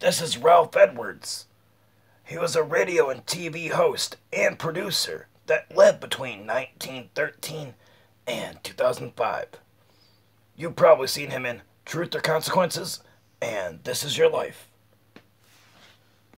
This is Ralph Edwards. He was a radio and TV host and producer that lived between 1913 and 2005. You've probably seen him in Truth or Consequences and This Is Your Life.